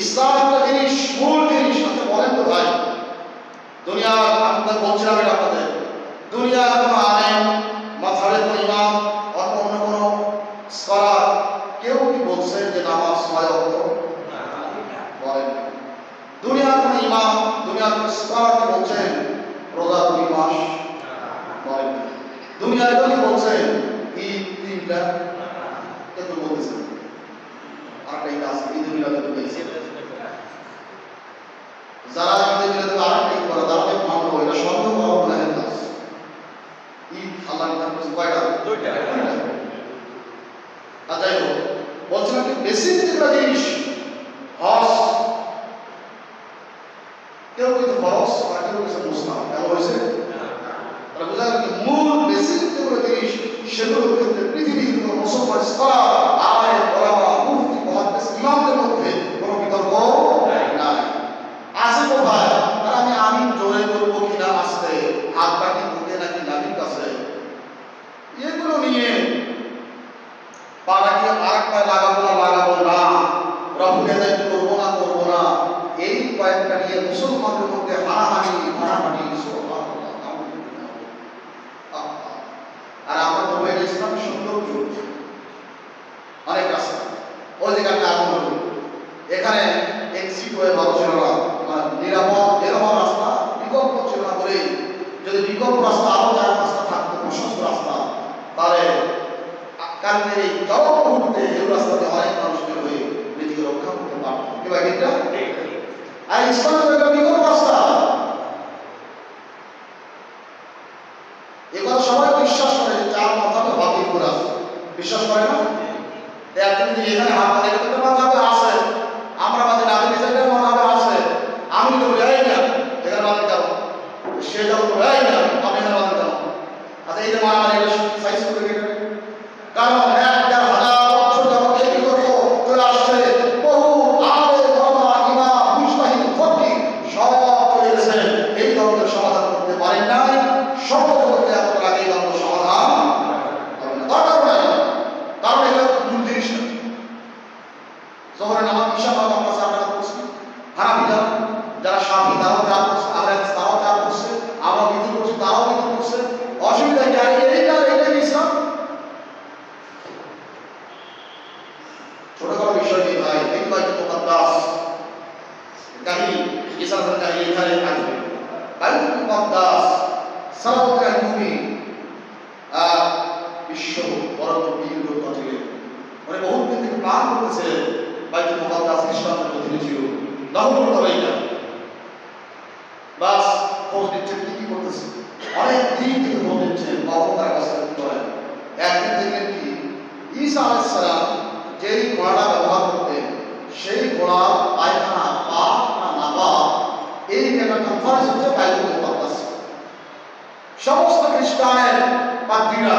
ইসলাম একটা জিনিস, মূল বলেন তো ভাই। দুনিয়া আপনার বলছিলাম আপনাদের। দুনিয়া কোনো আলেম মাথারে কোনো ইমাম, অথবা অন্য কোনো স্কলার কেউ কি বলছে যে নামাজ ছয় অর্থ দুনিয়া কোনো ইমাম, দুনিয়া বলছেন রোজা দুই দুনিয়ার কি বলছেন ঈদ তিনটা তারা আমাদের বিরুদ্ধে আরেকটাই করে তারা ঈদ আল্লাহ কয়টা? দুইটা। যাই হোক বলছিলাম কি বেশি যেগুলো হস কেউ কিন্তু খরচ আর কেউ কিছু মুসলাম কেন হয়েছে? কয়েকটা নিয়ে মধ্যে মারামারি আর ইসলাম সৌন্দর্য অনেক আছে। ওই জায়গাটা এখানে এক্সিট হয়ে ভালো ছিল না। নিরাপদ রাস্তা, বিকল্প ছিল না যদি বিকল্প রাস্তা আরও রাস্তা থাকতো, প্রশস্ত রাস্তা, তাহলে কারণে এই চরম মুহূর্তে এই রাস্তাতে অনেক মানুষকে হয়ে নিজেকে রক্ষা করতে পারত। এবার এটা আর ইসলাম হইল বিকট রাস্তা এবার সবাই বিশ্বাস করে যার মাথাতে ভাবি ঘুরা বিশ্বাস করে না? একদিন এখানে হাত পাতে মাথা খ্রিস্টানের পাত্রীরা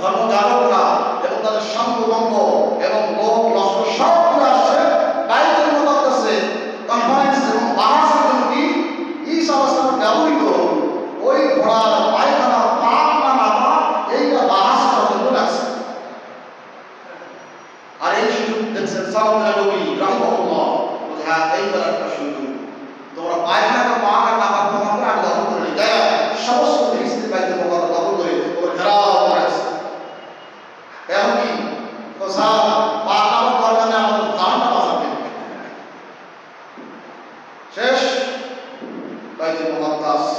ধর্মযাজকরা এবং তাদের সঙ্গবঙ্গ এবং লোক লস্কর সবগুলো আসছে। দায়িত্ব করতেছে কনফারেন্স এবং বাহাস এবং কি? ঈশা অবস্থান ব্যবহৃত ওই ঘোড়ার পায়খানা পাপ না নামা, এইটা বাহাস করার জন্য আর এই সুযোগ দেখছেন সাউন্ড शेष ताकि मोहब्बत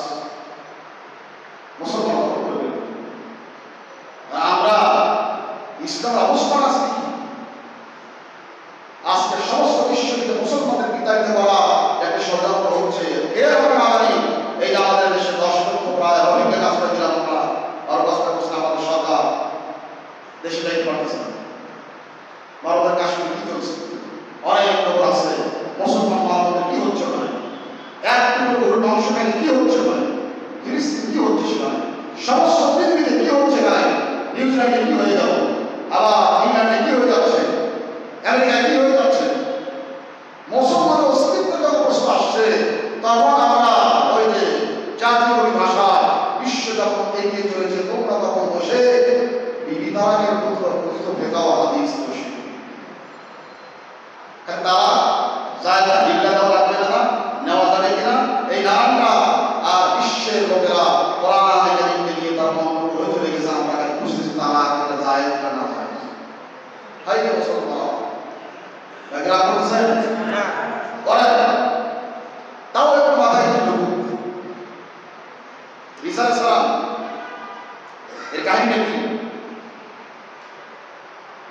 এর কাহিনী কি?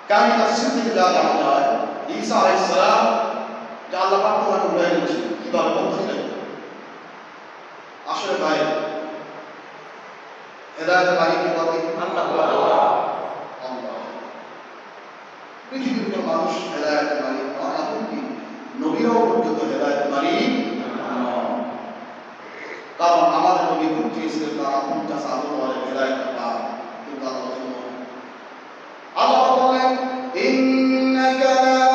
কাহিনী তাফসীর থেকে যা জানা যায় ঈসা আলাইহিস সালাম, যা আল্লাহ পাক কোরআনে উল্লেখ করেছে কীভাবে বন্ধু আসলে ভাই হেদায়েত বাড়িকে বলে আল্লাহ। পৃথিবীর মানুষ হেদায়েত বাড়ি নয় এমনকি নবীরাও পর্যন্ত হেদায়েত বাড়ি কারণ আমাদের নবী করতে ইসলাম আকুম কাছে আদর হেদায়েত قال رسول الله. الله إنك لا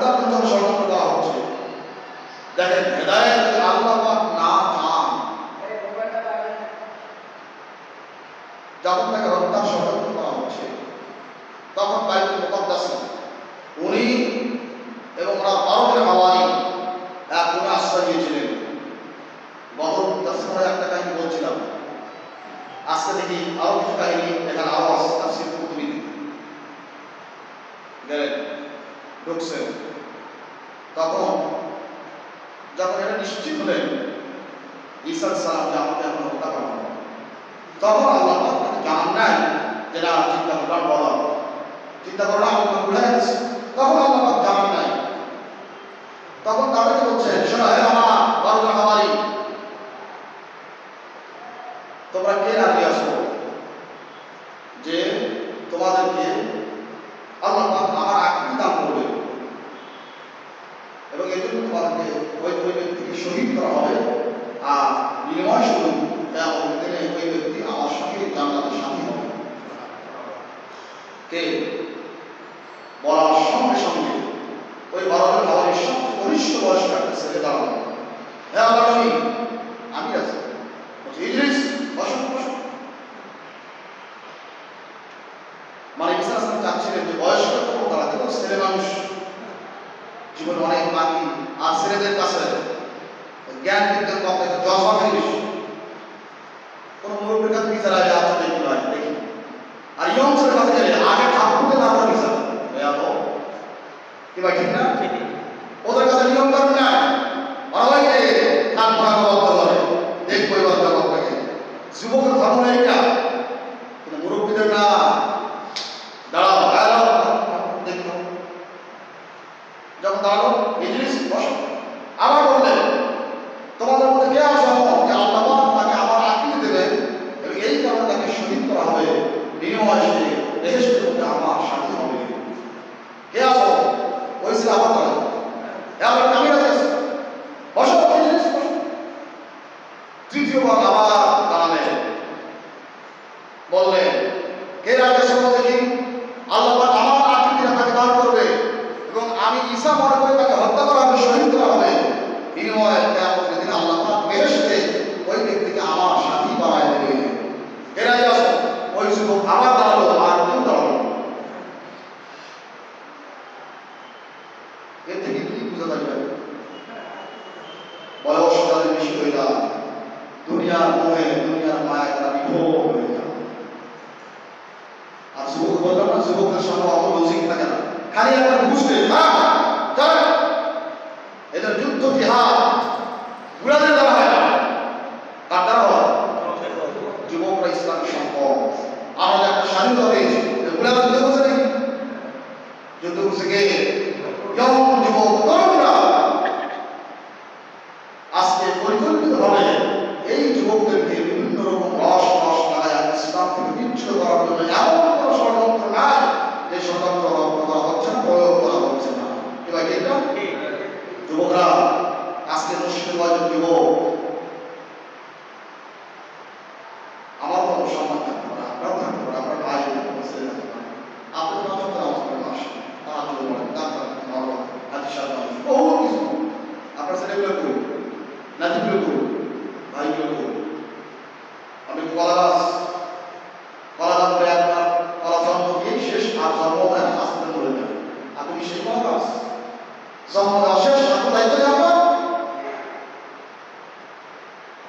ঘণ্টা পর্যন্ত সতর্ক দেওয়া হচ্ছে দেখেন হেদায়ত যে চিন্তা করলাম বলা চিন্তা করলাম আমার ভুলে তখন আমার জানান নাই। তখন তাদেরকে বলছেন শোনা হ্যাঁ যে ছেলে মানুষ। অনেক বাকি। আর ছেলেদের কাছে জ্ঞান কম দশ অনেক বেশি। কোনো মুরব্বীর কাছে বিচার আগে আগে দেখি আর ইয়ং ছেলের কাছে গেলে আগে ঠাকুরকে না করে বিচার ঠিক না? ওদের কাছে নিয়ম কারণ নাই। এর থেকে কি বোঝা যাবে? বয়স তাদের বেশি হয়ে যায় দুনিয়ার মোহে, দুনিয়ার মায়ায় তারা বিভোর হয়ে যায় আর যুবক বললাম না যুবকের সঙ্গে অত লজিক থাকে না। খালি একটা বুঝতে না এদের যুদ্ধ জিহাদ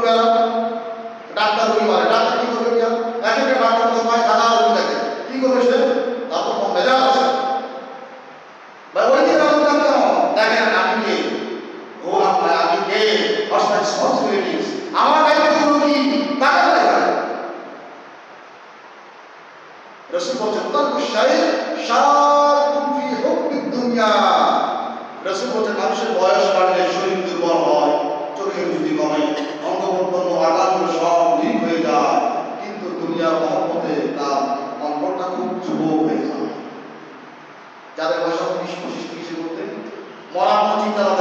కూడా doctor Bora, mão de cada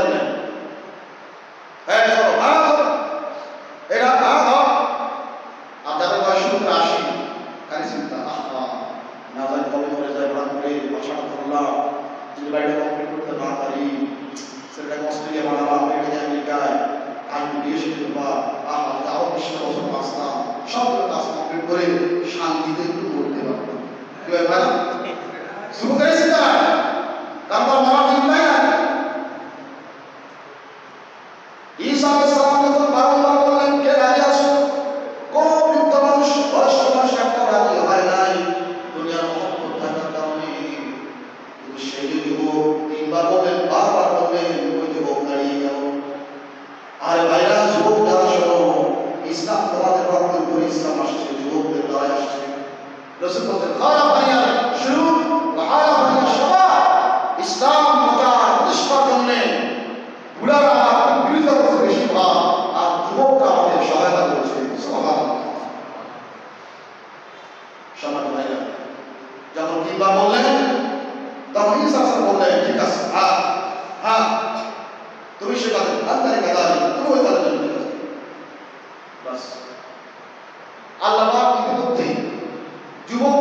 अल्लाह की बुद्धि युवक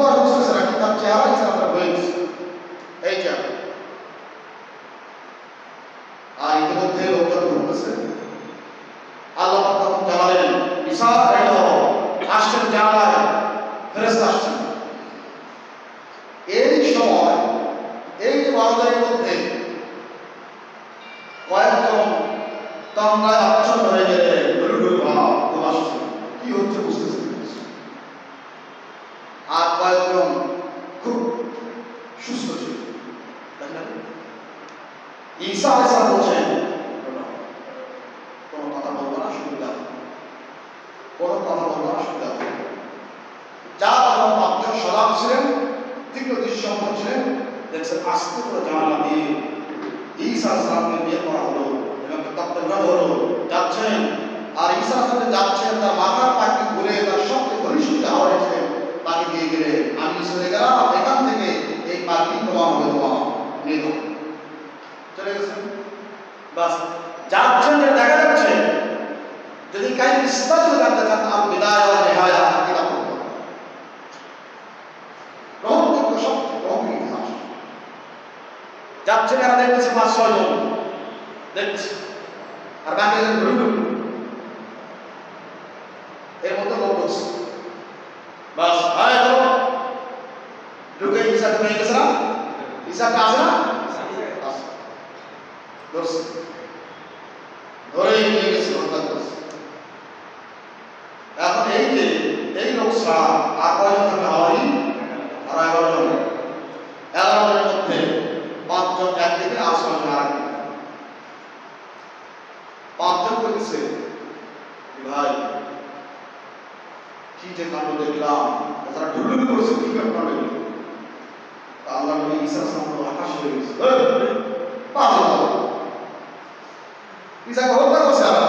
বিষয় হচ্ছে দেখছেন আস্তে করে জানালা দিয়ে ঈসা সালামকে বিয়ে করা হলো এবং তত্ত্বাবধান হলো যাচ্ছেন আর ঈসা সাথে যাচ্ছেন তার মাথার পাখি ঘুরে, তার সবকে কলিশুদ্ধ হাওড়েছে পাখি দিয়ে গেলে, আমি চলে গেলাম, এখান থেকে এই পাখি প্রমাণ হয়ে দেওয়া মৃত চলে গেছেন বাস যাচ্ছেন দেখা যাচ্ছে। যদি কাই বিস্তারিত জানতে চান আর বিদায় আর নেহায়া যাচ্ছেন এরা দেখতেছে পাঁচ ছয় জন দেখছে আর বাকি জন ঘুরে ঘুরে এর মধ্যে লোক ঢুকছে বাস আয় ধরো ঢুকে ইসা তুমি গেছে না ইসা কাছে না আছে। ধরছে ধরে নিয়ে গেছে হত্যা করছে এখন এই যে এই লোক ছাড়া আর কয়জন থাকবে হাওয়ারি আর এগারো জন এগারো জনের মধ্যে পাঁচজন একদিকে আর ছয়জন আর একদিকে পাঁচজন বলেছে ভাই কি যে কাণ্ড দেখলাম তারা ঢুলুল করেছে কি কাণ্ড দেখলাম আল্লাহ নবী ঈসা সামনে আকাশ হয়ে গেছে পাগল ঈসাকে হত্যা করছে আর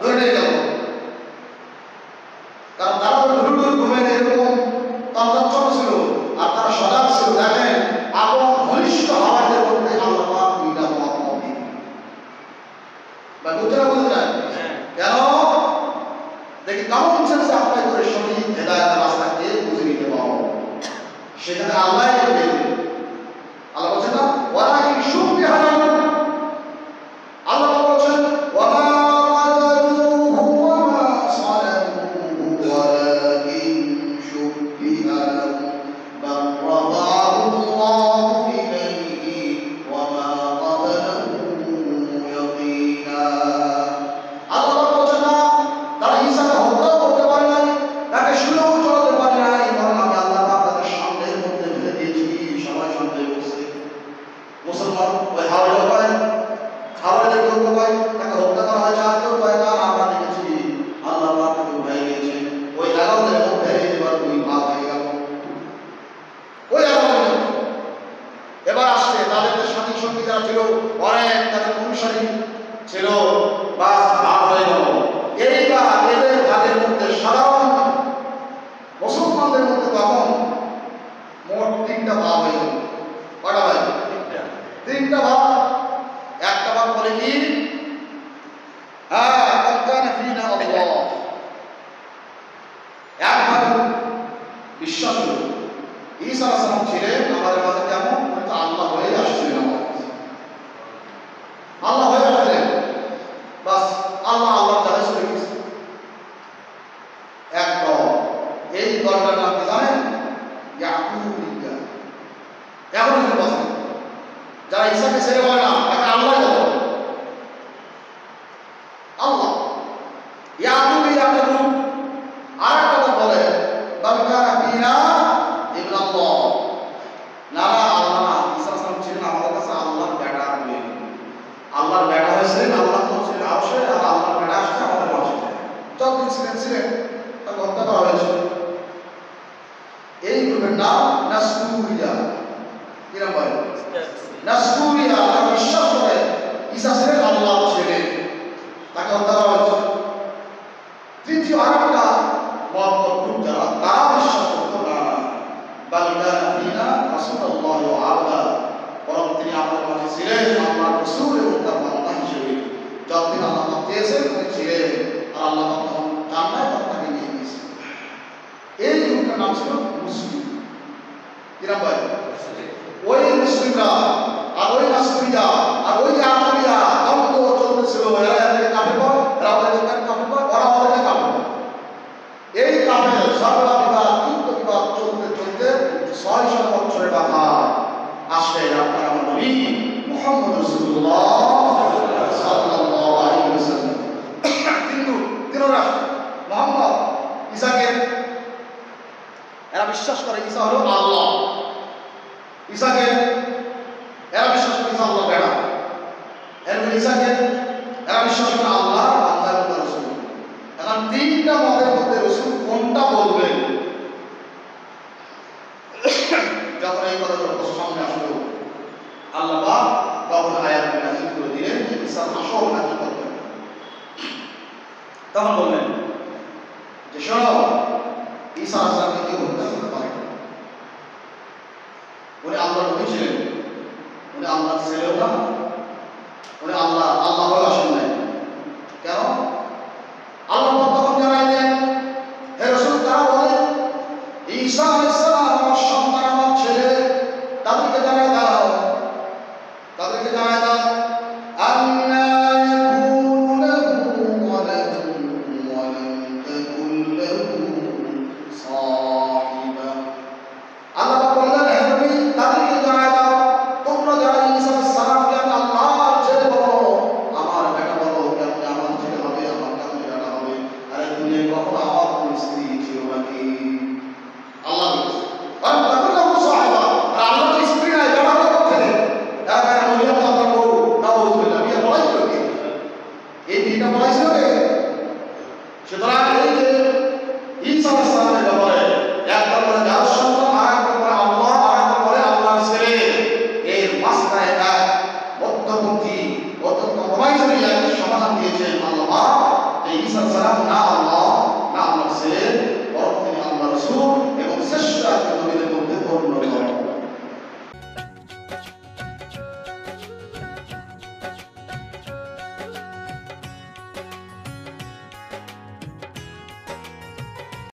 ধরে নিয়ে গেল কারণ তারা তো ঢুলুল ঘুমে এরকম তাদের ছোট ছিল আর তারা সজাগ ছিল দেখেন আপন ঘনিষ্ঠ হাওয়াদের মধ্যে আল্লাহ পাক দুইটা মত মত বা বুঝতে বলতে চাই কেন দেখি কমন সেন্স অ্যাপ্লাই করে সঠিক হেদায়েতের রাস্তাকে বুঝে নিতে পারো সেখানে আল্লাহ দেবে আল্লাহ বলছেন না ওয়ালাকিন শুকরি হারাম আল্লাহ বলছেন ওয়ামা কাতালুহু ওয়ামা সালাবুহু ওয়ালাকিন শুকরি হারাম বাল রাফাহু আল্লাহু ইলাইহি ওয়ামা কাতালুহু ইয়াকিনা আল্লাহ বলছেন না তারা ঈসাকে হত্যা করতে পারে নাই তাকে শুলেও চলাতে পারে নাই বরং আমি আল্লাহ পাক তাদের সামনের মধ্যে ফেলে দিয়েছি সবাই সন্দেহ করছে মুসলমান ওই হাওড়া পায় হাওড়াদের কেউ কেউ পায় তাকে হত্যা করা হয়েছে আর কেউ পায় না আমরা দেখেছি আল্লাহ পাক তাকে উঠাই গিয়েছে ওই এগারোদের মধ্যে এবার দুই ভাগ হয়ে গেল ওই এগারো এবার আসছে তাদের যে সঙ্গী সঙ্গী যারা ছিল অনেক তাদের অনুসারী ছিল বা ভাগ হয়ে গেল এইবার এদের ভাগের মধ্যে সাধারণ মুসলমানদের মধ্যে তখন মোট তিনটা ভাগ হয়ে গেল কটা ভাই তিনটা ভাগ একটা ভাগ বলে কি হ্যাঁ কনকান ফিনা আল্লাহ এক ভাগ বিশ্বাস হলো ঈসা আলাইহিস ছিলেন আমাদের মাঝে কেমন? আল্লাহ হয়ে আসছিলেন আল্লাহ হয়ে আসলেন বাস আল্লাহ আল্লাহ চলে গেছে এক দল। এই দলটার নাম কি জানেন? এখন যারা ঈসাকে ছেড়ে বলে না, তাকে আল্লাহ ইয়াকুবিয়া একটা গ্রুপ আর একটা দল বলে বালকানা ফিনা ইবন আল্লাহ না না আল্লাহ না ঈসা সালাম ছিলেন আমাদের কাছে আল্লাহর বেটা বলে আল্লাহর বেটা হয়েছিলেন আল্লাহ তো ছিলেন আরশে আর আল্লাহর বেটা আসছে আমাদের মাঝে যতদিন ছিলেন ছিলেন তাকে হত্যা করা হয়েছিল এই গ্রুপের নাম নাসকুরিয়া কিরম ভাই নাসকুরিয়া তারা বিশ্বাস করে ঈসা ছিলেন আল্লাহ ছেলে তাকে হত্যা করা হয়েছিল তৃতীয় আরেকটা মত গ্রুপ যারা তারা বিশ্বাস করতো না বালিকা ফিনা রাসূলুল্লাহ ওয়া আবদা বরং তিনি আমাদের মাঝে ছিলেন আল্লাহর রাসূল এবং তার বান্দা হিসেবে যতদিন আল্লাহ পাক চেয়েছেন তিনি ছিলেন আর আল্লাহ পাক তখন জান্নায় তখন তাকে নিয়ে গিয়েছেন এই গ্রুপটার নাম ছিল মুসলিম কিরম ভাই ওই মুসলিমরা আর ওই নাসরিয়া আর ওই আরবিয়া দ্বন্দ্ব চলতেছিল এরা এদেরকে কাফের বল এরা তিনরা মোহাম্মদ ঈসাকে এরা বিশ্বাস করে ঈসা হলো আল্লাহ। ঈসাকে এরা বিশ্বাস করে ঈসা আল্লাহ বেড়া। এরপর ঈসাকে এরা বিশ্বাস করে আল্লাহ আল্লাহ এবং রসুল। এখন তিনটা মতের মধ্যে রসুল কোনটা বলবেন যখন এই কথাগুলো প্রশ্ন সামনে আসলো, আল্লাহ তখন আয়াত করে দিলেন যে আসল করবেন তখন বললেন, যে শোনো ঈসা আসলামকে কেউ হত্যা করতে পারে? উনি আল্লাহ নবী ছিলেন, উনি আল্লাহ ছেলেও না